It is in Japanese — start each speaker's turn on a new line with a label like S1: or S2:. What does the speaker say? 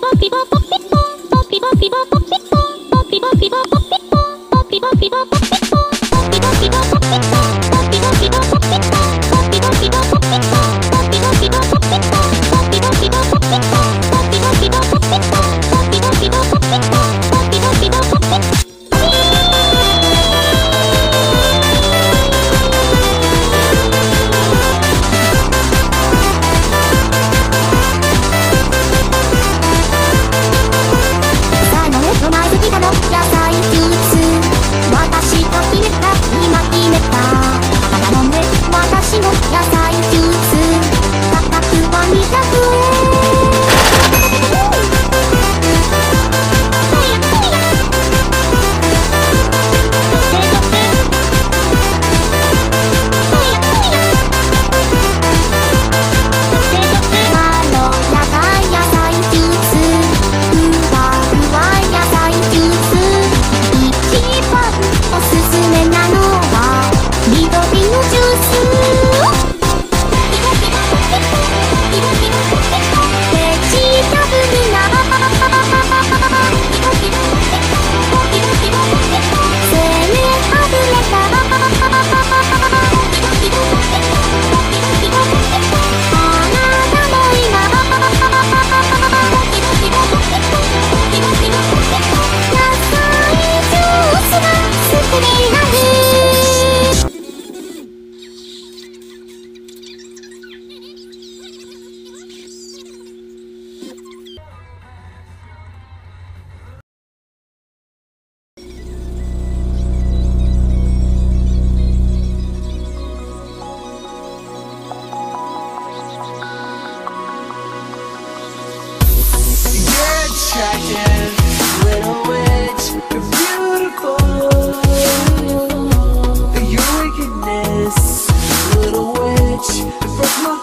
S1: さあ
S2: witch, it broke my